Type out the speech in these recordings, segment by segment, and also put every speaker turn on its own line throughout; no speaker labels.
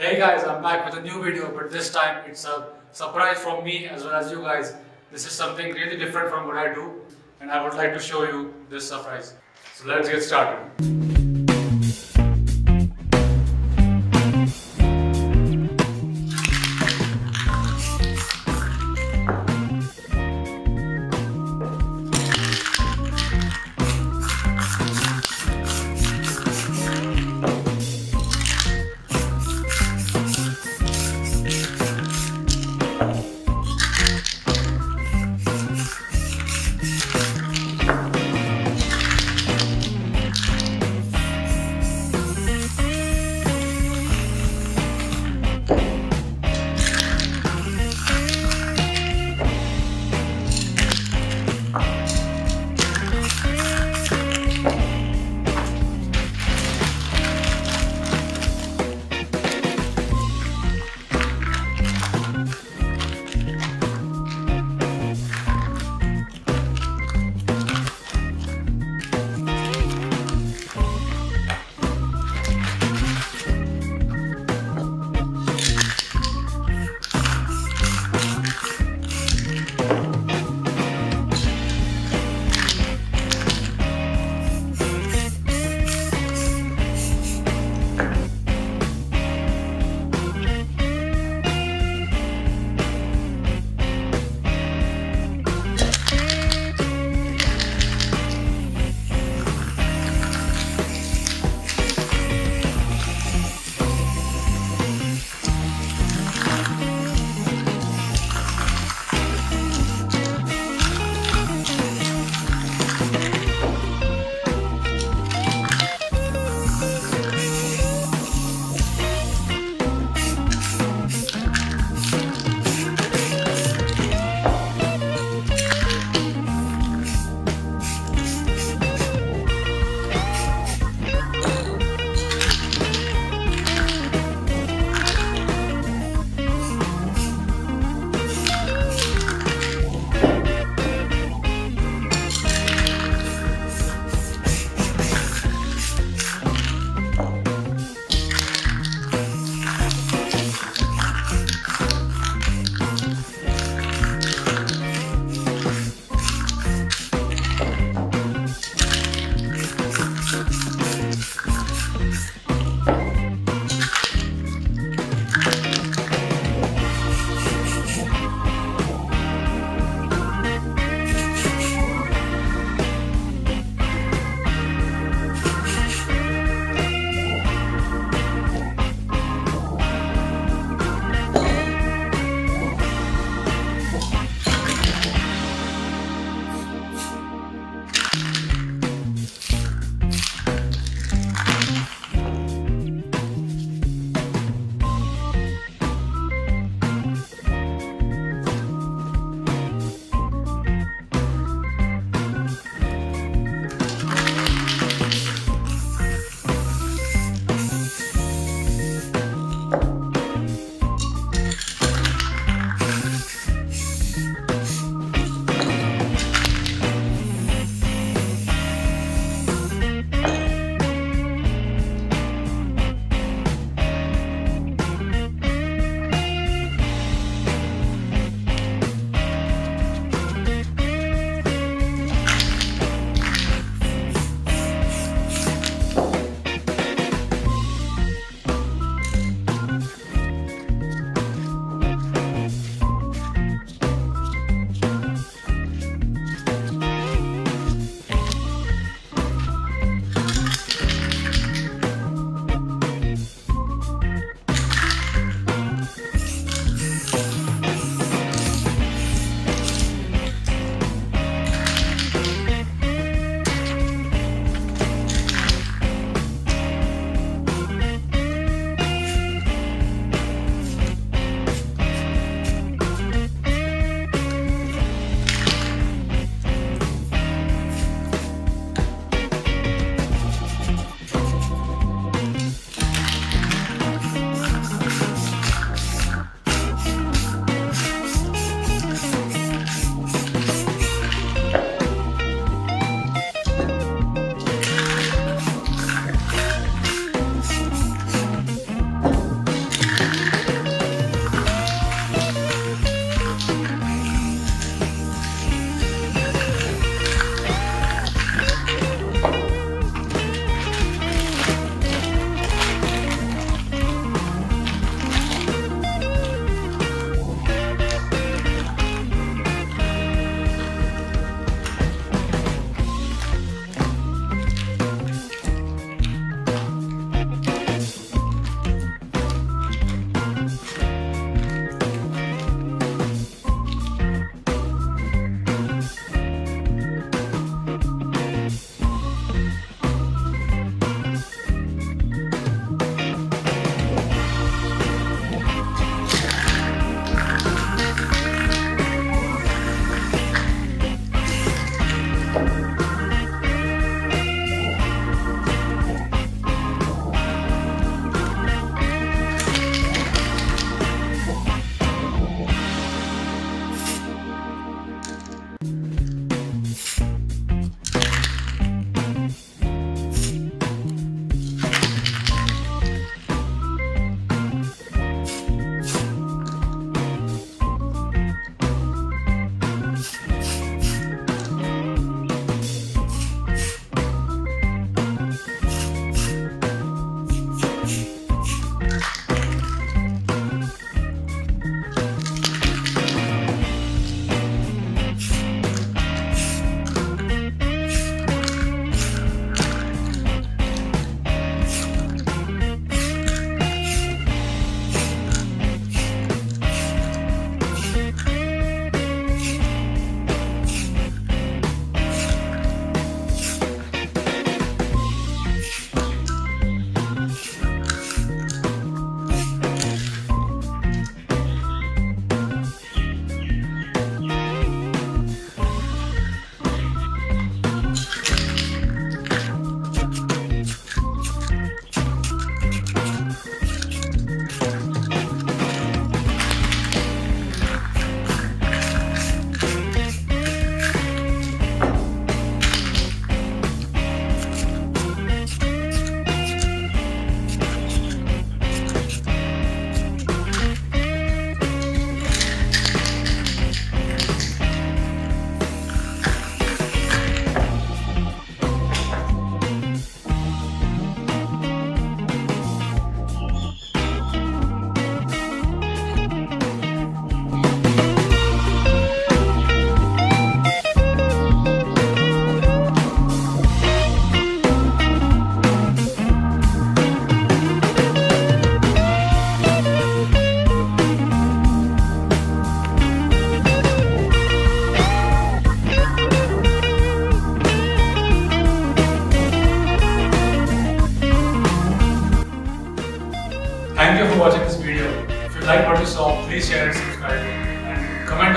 Hey guys, I'm back with a new video, but this time it's a surprise from me as well as you guys. This is something really different from what I do, and I would like to show you this surprise. So let's get started.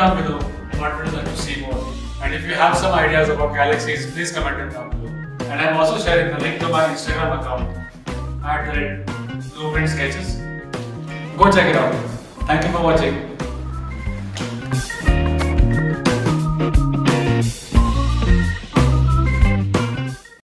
Down below what would you like to see more. And if you have some ideas about galaxies, please comment them down below. And I'm also sharing the link to my Instagram account at Blueprint Sketches. Go check it out. Thank you for watching.